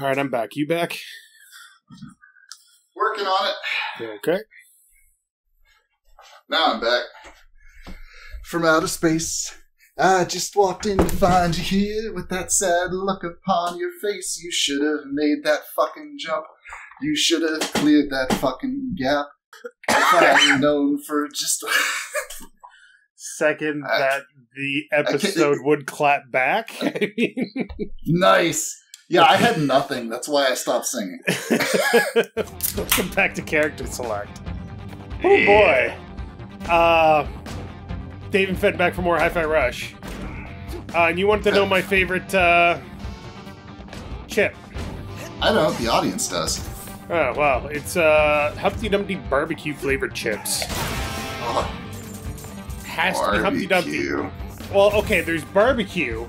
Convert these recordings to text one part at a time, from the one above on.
All right, I'm back. You back? Working on it. Okay. Now I'm back. From outer space. I just walked in to find you here with that sad look upon your face. You should have made that fucking jump. You should have cleared that fucking gap. If I'd known for just. Second, I- that the episode would clap back. I mean, nice! Yeah, I had nothing. That's why I stopped singing. Come back to character select. Oh boy. Uh, Dave and Fen back for more Hi-Fi Rush. Uh, and you wanted to know my favorite uh, chip. I don't know if the audience does. Oh, wow. It's uh, Humpty Dumpty barbecue flavored chips. Oh, Has to be Humpty Dumpty. barbecue. Well, okay, there's barbecue,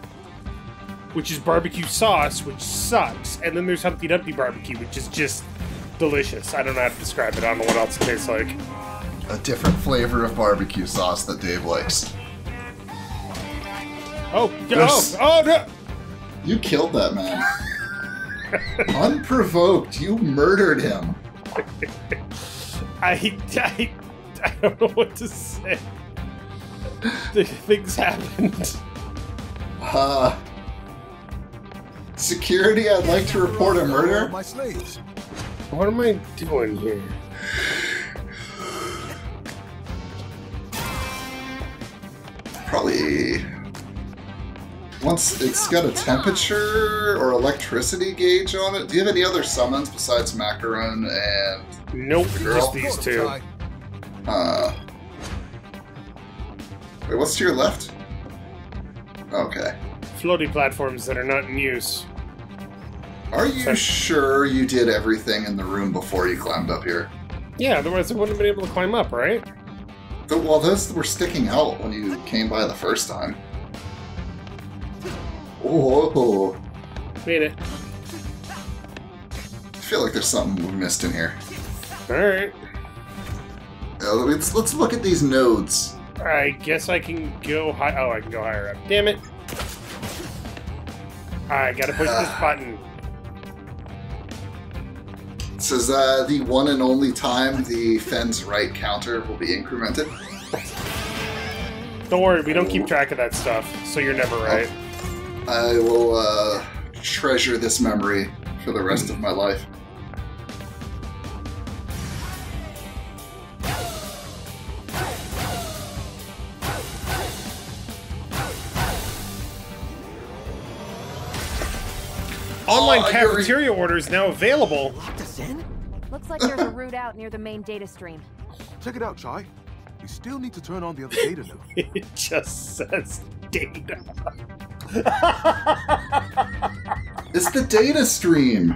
which is barbecue sauce, which sucks. And then there's Humpty Dumpty barbecue, which is just delicious. I don't know how to describe it. I don't know what else it tastes like. A different flavor of barbecue sauce that Dave likes. Oh, There's- oh, oh, no. You killed that man. Unprovoked, you murdered him. I, I, I don't know what to say. Things happened. Uh, security, I'd like to report a murder. My slaves. What am I doing here? Probably. Once it's got a temperature or electricity gauge on it. Do you have any other summons besides Macaron and Nope, Girl. just these two. Try. uh? Wait, what's to your left? Okay. Floaty platforms that are not in use. Are you sure you did everything in the room before you climbed up here? Yeah, otherwise I wouldn't have been able to climb up, right? Th- Well, those were sticking out when you came by the first time. Oh, Made it. I feel like there's something we missed in here. Alright. Uh, let's, let's look at these nodes. I guess I can go high. Oh, I can go higher up. Damn it. I gotta push this button. It is uh, the one and only time the Fen's right counter will be incremented. Don't worry, we don't keep track of that stuff, so you're never right. I will uh, treasure this memory for the rest of my life. Online Oh, you're- cafeteria orders now available. Locked in? Looks like there's a route out near the main data stream. Check it out, Chai. We still need to turn on the other data node. It just says data. It's the data stream.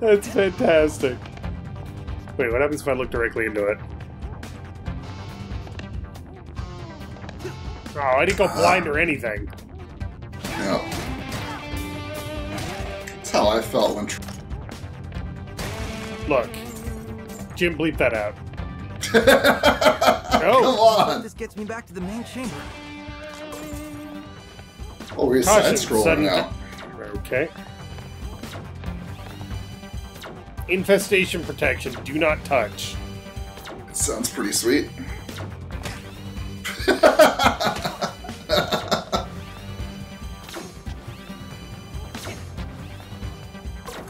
That's fantastic. Wait, what happens if I look directly into it? Oh, I didn't go blind or anything. How I felt when. Tr- Look. Jim, bleep that out. Come Oh. on! This gets me back to the main chamber. Oh, we're side scrolling sudden- now. Okay. Infestation protection. Do not touch. Sounds pretty sweet.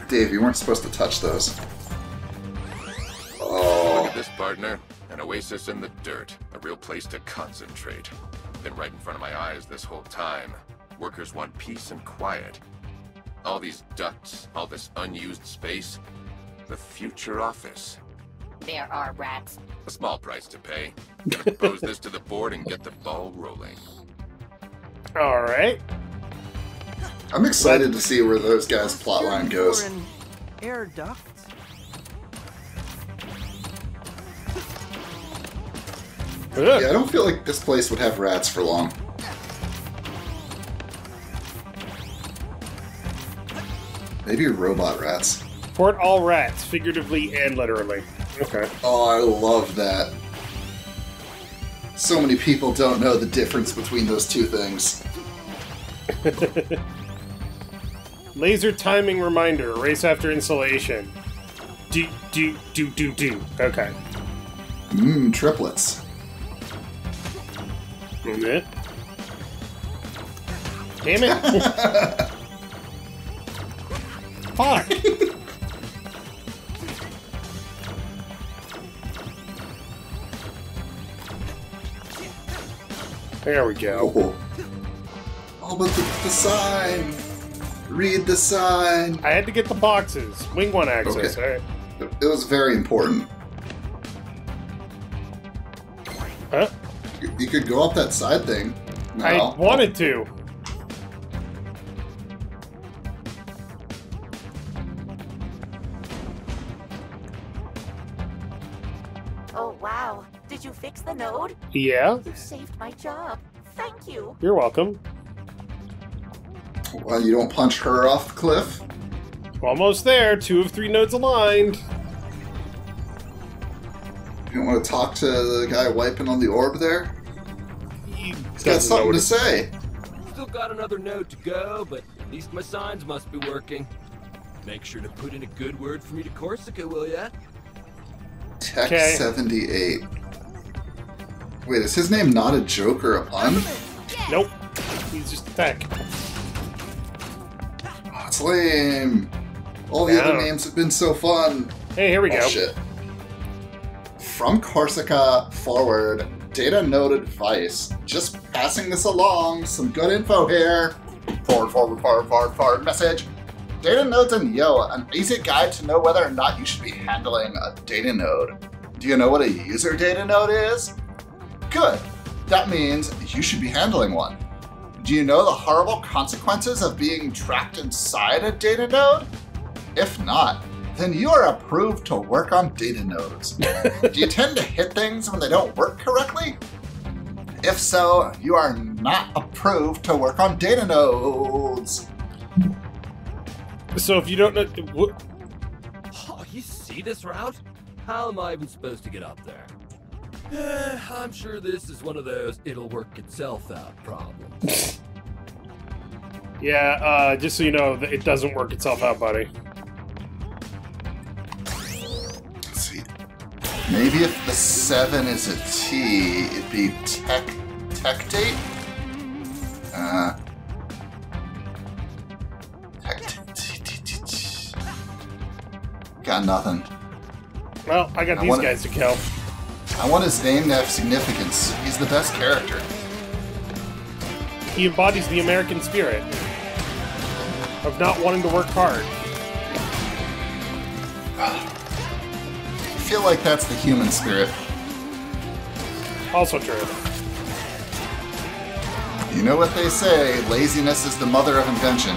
Dave, you weren't supposed to touch those. Oh. Look Oh, at this, partner. An oasis in the dirt. A real place to concentrate. Been right in front of my eyes this whole time. Workers want peace and quiet. All these ducts, all this unused space. The future office. There are rats. A small price to pay. Gonna propose this to the board and get the ball rolling. All right. I'm excited to see where those guys' plotline goes. Air duct. Yeah, I don't feel like this place would have rats for long. Maybe robot rats. Port all rats, figuratively and literally. Okay. Oh, I love that. So many people don't know the difference between those two things. Laser timing reminder. Race after installation. Do do do do do. Okay. Mmm, triplets. Isn't it? Damn it! Fuck! There we go. Oh. Oh, but the, the sign. Read the sign. I had to get the boxes. Wing one access. Okay. Alright. It was very important. Huh? You, you could go up that side thing. No. I wanted to. Oh, wow. Did you fix the node? Yeah, You saved my job. Thank you. you're welcome. Well, you don't punch her off the cliff. Almost there. Two of three nodes aligned. You don't want to talk to the guy wiping on the orb there? He He's got something what to say. Still got another node to go, but at least my signs must be working. Make sure to put in a good word for me to Korsica, will ya? Tech Okay. 78. Wait, is his name not a joke or a pun? Nope. He's just a tech. Lame. All the Yeah. other names have been so fun. Hey, here we oh, go. shit. From Korsica forward, data node advice. Just passing this along. Some good info here. Forward, forward, forward, forward, forward message. Data nodes and Yo, an easy guide to know whether or not you should be handling a data node. Do you know what a user data node is? Good. That means you should be handling one. Do you know the horrible consequences of being trapped inside a data node? If not, then you are approved to work on data nodes. Do you tend to hit things when they don't work correctly? If so, you are not approved to work on data nodes. So if you don't know, wh- Oh, you see this route? How am I even supposed to get up there? Eh, I'm sure this is one of those it'll work itself out problems. yeah, uh, just so you know, it doesn't work itself out, buddy. Let's see. Maybe if the 7 is a T, it'd be tech tech date? Uh Got nothing. Well, I got I these wanna- guys to kill. I want his name to have significance. He's the best character. He embodies the American spirit of not wanting to work hard. I feel like that's the human spirit. Also true. You know what they say, laziness is the mother of invention.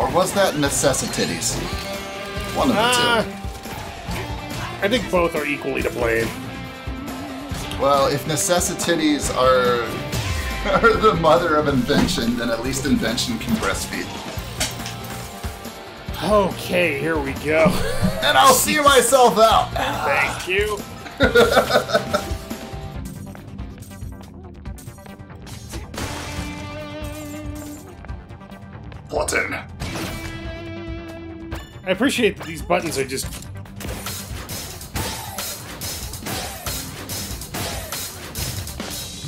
Or was that necessities? One of the Ah, two. I think both are equally to blame. Well, if necessities are, are the mother of invention, then at least invention can breastfeed. Okay, here we go. And I'll see myself out! Thank you. I appreciate that these buttons are just.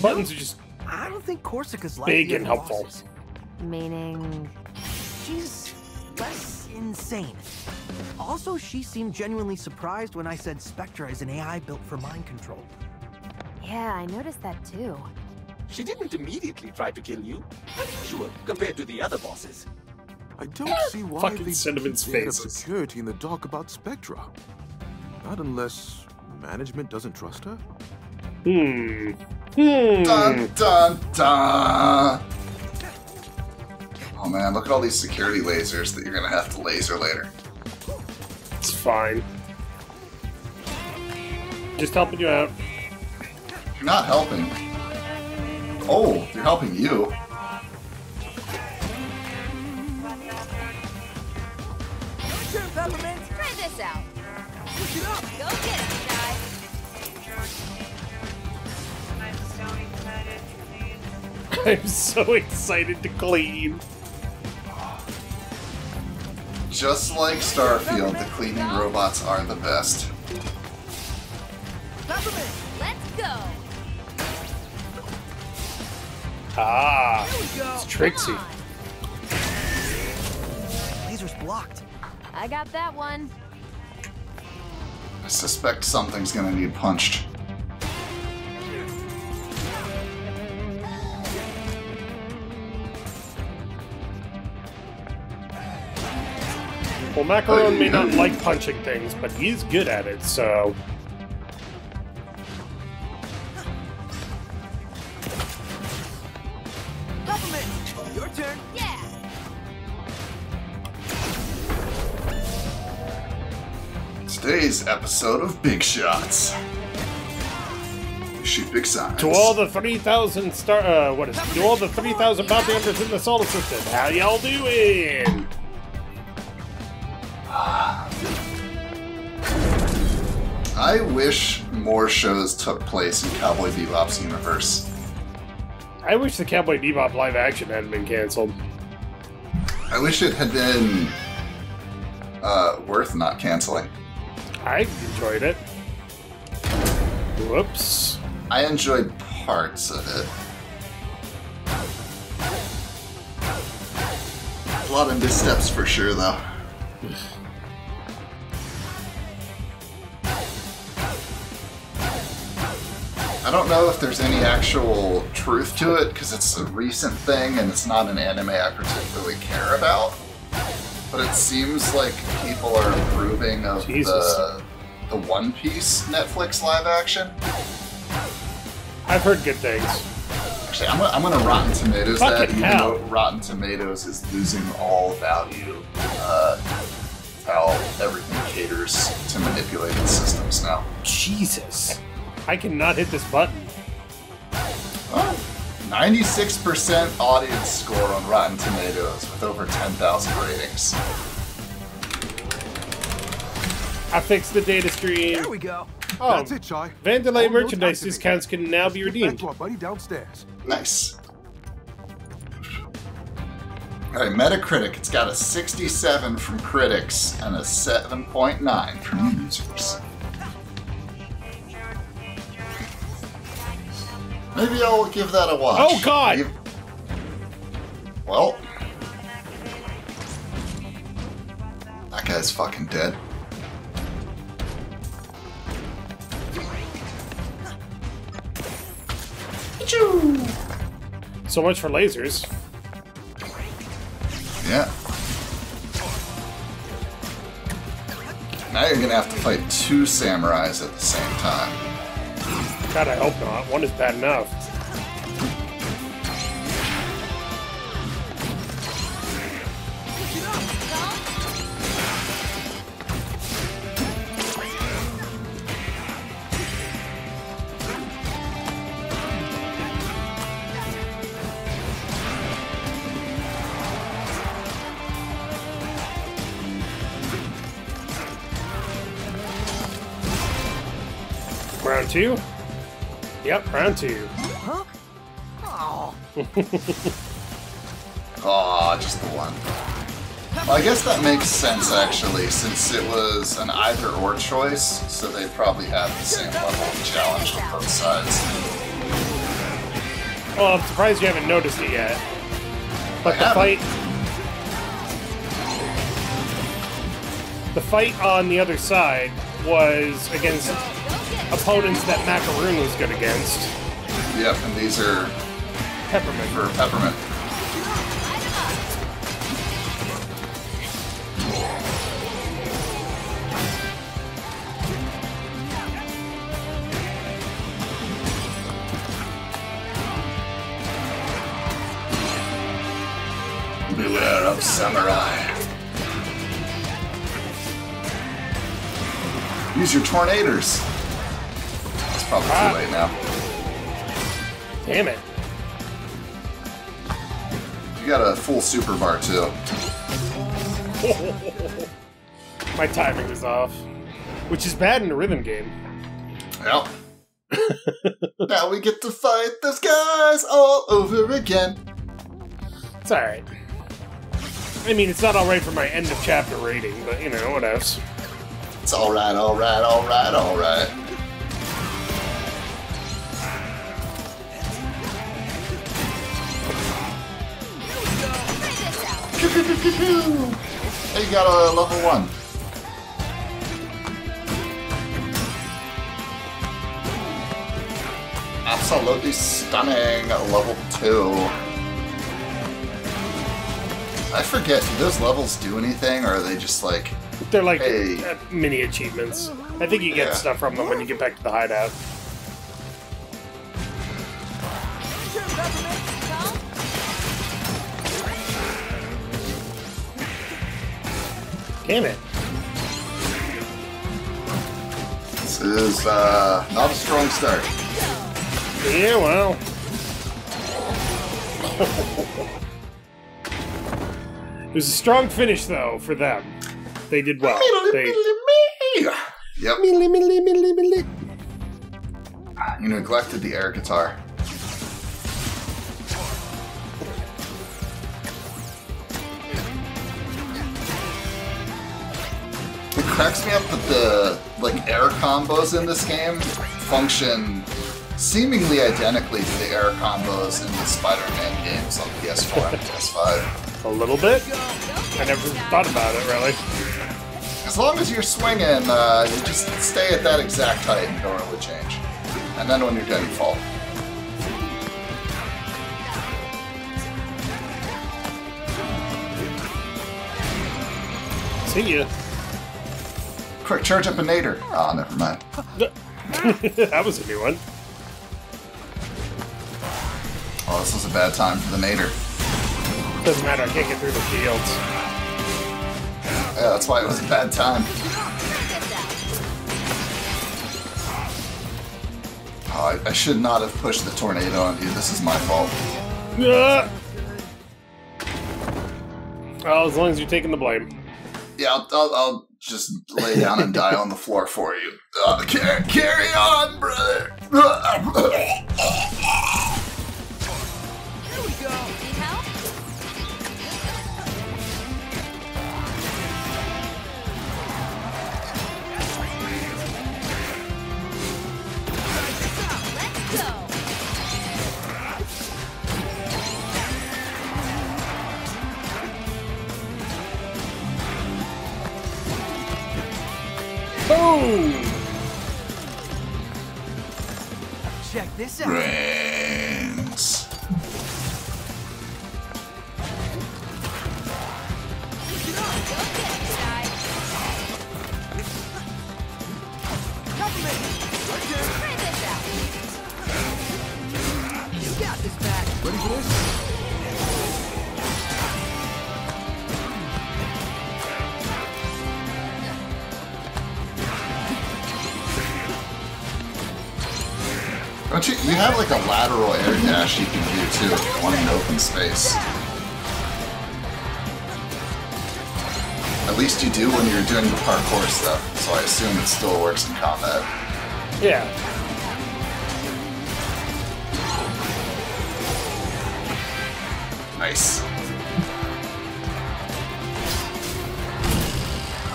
Buttons are just I don't think Korsica's like big and helpful. bosses. Meaning. She's less insane. Also, she seemed genuinely surprised when I said Spectra is an AI built for mind control. Yeah, I noticed that too. She didn't immediately try to kill you. Unusual compared to the other bosses. I don't see why Fucking they Cinnamon's keep the head of security in the dark about Spectra. Not unless management doesn't trust her. Hmm. Hmm. Dun dun dun! Oh man, look at all these security lasers that you're gonna have to laser later. It's fine. Just helping you out. You're not helping. Oh, you're helping you. This out. Go get it, guy. I'm so excited to clean. Just like Starfield, the cleaning robots are the best. Let's go. Ah, go! it's Trixie. Come. Laser's blocked. I got that one. I suspect something's gonna need punched. Well, Macaron may not like punching things, but he's good at it, so. Episode of Big Shots. We shoot big signs. To all the 3,000 star. Uh, what is it? To all the 3,000 bounty hunters in the solar system, how y'all doing? I wish more shows took place in Cowboy Bebop's universe. I wish the Cowboy Bebop live action hadn't been canceled. I wish it had been uh, worth not canceling. I enjoyed it. Whoops. I enjoyed parts of it. A lot of missteps for sure, though. I don't know if there's any actual truth to it because it's a recent thing and it's not an anime I particularly care about. But it seems like people are approving of Jesus. the the One Piece Netflix live action. I've heard good things. Actually, I'm gonna, I'm gonna Rotten Tomatoes that, even hell. though Rotten Tomatoes is losing all value. Uh, how everything caters to manipulated systems now. Jesus. I cannot hit this button. Well, 96% audience score on Rotten Tomatoes with over 10,000 ratings. I fixed the data stream. There we go. Oh, That's it, Chai. Vandelay All merchandise activated. discounts can now be Get back redeemed. to our buddy downstairs. Nice. Alright, Metacritic, it's got a 67 from critics and a 7.9 from users. Maybe I'll give that a watch. Oh, God! Well, that guy's fucking dead. So much for lasers. Yeah. Now you're gonna have to fight two samurais at the same time. God, I hope not. One is bad enough. Round two? Yep, round two. Huh? Oh, Aw, just the one. Well, I guess that makes sense actually, since it was an either or choice, so they probably have the same level of challenge on both sides. Well, I'm surprised you haven't noticed it yet. But the fight. The fight on the other side was against opponents that Macaron was good against. Yep, and these are Peppermint. for Peppermint. Beware of samurai. Use your tornadoes. Probably Ah. too late now. Damn it. You got a full super bar too. My timing is off. Which is bad in a rhythm game. Yep. now we get to fight those guys all over again. It's alright. I mean, it's not alright for my end of chapter rating, but you know, what else? It's alright, alright, alright, alright. Hey, you got a level one. Absolutely stunning level two. I forget, do those levels do anything, or are they just like They're like Hey. uh, mini achievements. I think you get Yeah. stuff from them when you get back to the hideout. Damn it. this is uh, not a strong start? Yeah, well. it was a strong finish, though, for them. They did well. They, Yep, milli. you neglected the air guitar. Cracks me up that the like air combos in this game function seemingly identically to the air combos in the Spider-Man games on PS4 and PS5. A little bit? I never thought about it, really. As long as you're swinging, uh, you just stay at that exact height and don't really change. And then when you're done, you fall. See ya. Quick, charge up a nader. Oh, never mind. that was a new one. Oh, this was a bad time for the nader. Doesn't matter, I can't get through the shields. Yeah, that's why it was a bad time. Oh, I, I should not have pushed the tornado on you. This is my fault. Ah! Well, as long as you're taking the blame. Yeah, I'll, I'll, I'll just lay down and die on the floor for you. Uh, carry, carry on, brother. Boom! Check this out. Brains. You? Have like a lateral air dash you can do too if you want an open space. At least you do when you're doing the parkour stuff, so I assume it still works in combat. Yeah. Nice.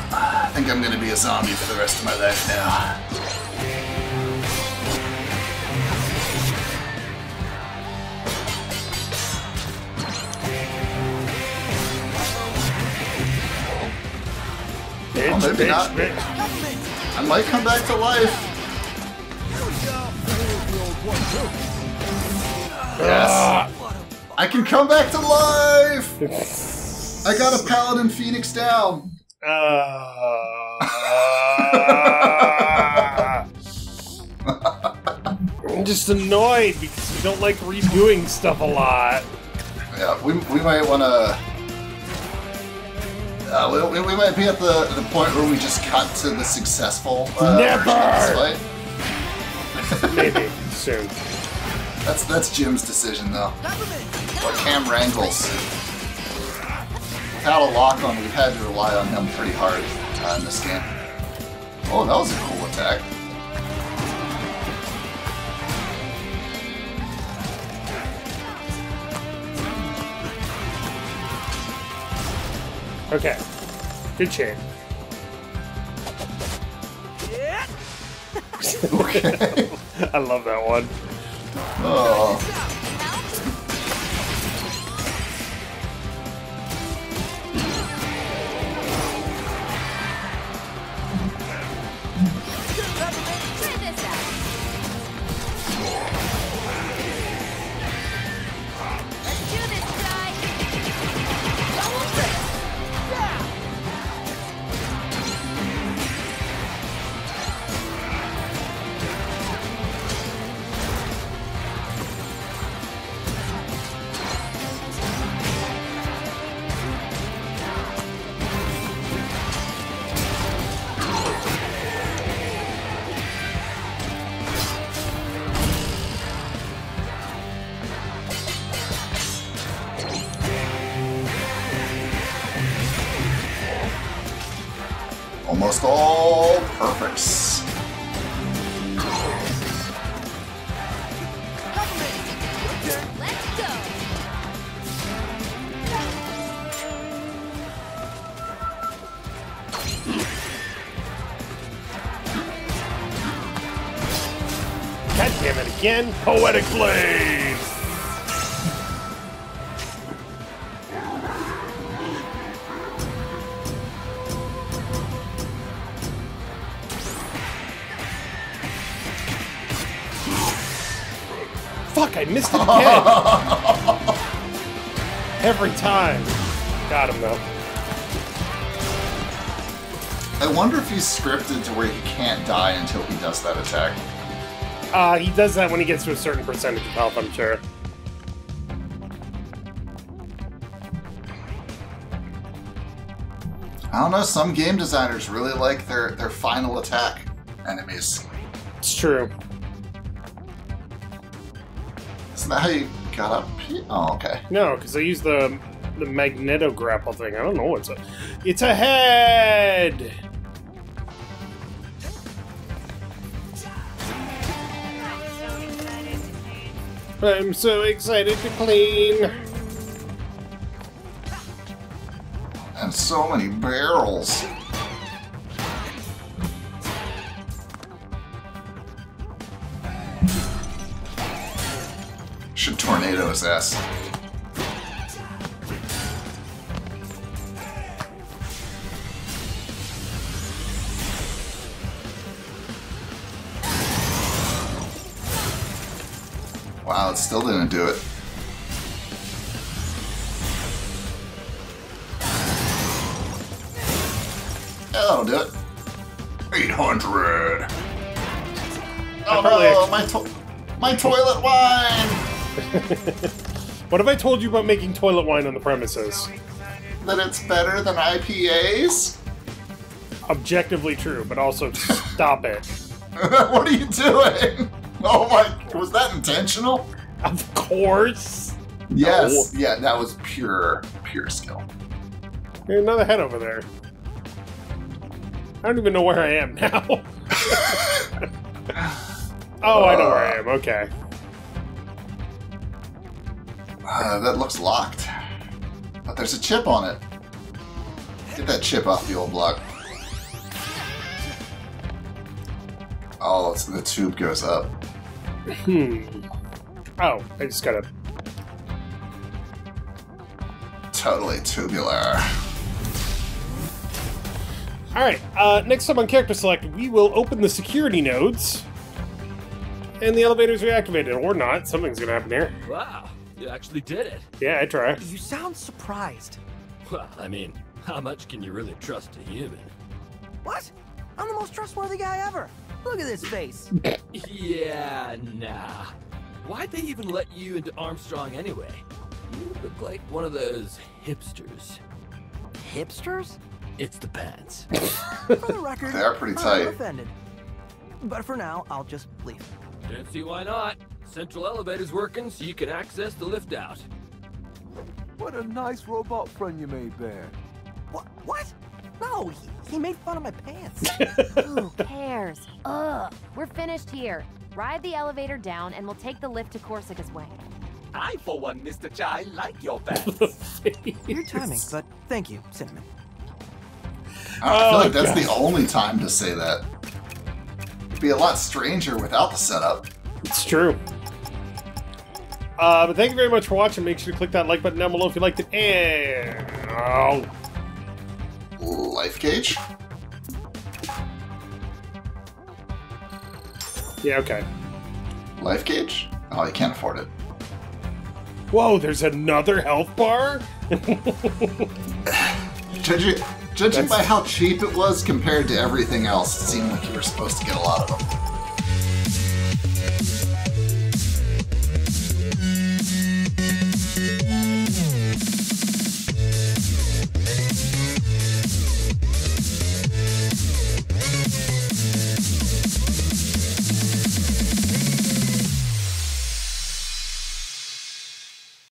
I think I'm gonna be a zombie for the rest of my life now. Bitch, maybe bitch, not. bitch. I might come back to life. Yes. Ah. I can come back to life! I got a paladin phoenix down. Uh, I'm just annoyed because you don't like redoing stuff a lot. Yeah, we, we might want to. Uh, we, we- might be at the, the point where we just cut to the successful uh, Never! version of this fight. Maybe soon. That's that's Jim's decision though. Or Cam Wrangle's. Without a lock on, we've had to rely on him pretty hard uh, in this game. Oh, that was a cool attack. Okay. Good chain. Okay. I love that one. Oh. All perfects. God damn it again. Poetic Blade! Missed it again! Every time. Got him though. I wonder if he's scripted to where he can't die until he does that attack. Uh, he does that when he gets to a certain percentage of health, I'm sure. I don't know, some game designers really like their, their final attack enemies. It's true. Isn't that how you got up here? Oh, okay. No, because I use the the magneto grapple thing. I don't know what's a. It's a head. I'm so excited to clean. And so many barrels. Tornado his ass. Wow, it still didn't do it. That'll do it. 800. Oh no, my, to- my toilet wine! What have I told you about making toilet wine on the premises? That it's better than IPAs? Objectively true, but also stop it. what are you doing? Oh my, was that intentional? Of course. Yes, yeah, that was pure, pure skill. There's another head over there. I don't even know where I am now. oh, I know where I uh, am. Okay. Uh, that looks locked. But there's a chip on it. Get that chip off the old block. Oh, so the tube goes up. Hmm. Oh, I just gotta. Totally tubular. All right. Uh, next up on character select, we will open the security nodes, and the elevator's reactivated or not. Something's gonna happen here. Wow, you actually did it. Yeah, I tried. You sound surprised. Well, I mean, how much can you really trust a human? What? I'm the most trustworthy guy ever. Look at this face. Yeah, nah. Why'd they even let you into Armstrong anyway? You look like one of those hipsters. Hipsters? It's the pants. For the record, They are pretty tight. I'm tight. offended. But for now, I'll just leave. Don't see why not. Central elevator's working so you can access the lift out. What a nice robot friend you made there. What? What? No, he, he made fun of my pants. Who cares? Ugh. We're finished here. Ride the elevator down and we'll take the lift to Korsica's way. I, for one, Mr. Chai, like your pants. Your timing, but thank you, Cinnamon. I feel Oh, like that's God. the only time to say that. It'd be a lot stranger without the setup. It's true. Uh, but thank you very much for watching. Make sure to click that like button down below if you liked it. And oh, Life cage? yeah, okay. Life cage? Oh, you can't afford it. Whoa, there's another health bar. Judging, judging by how cheap it was compared to everything else, it seemed like you were supposed to get a lot of them.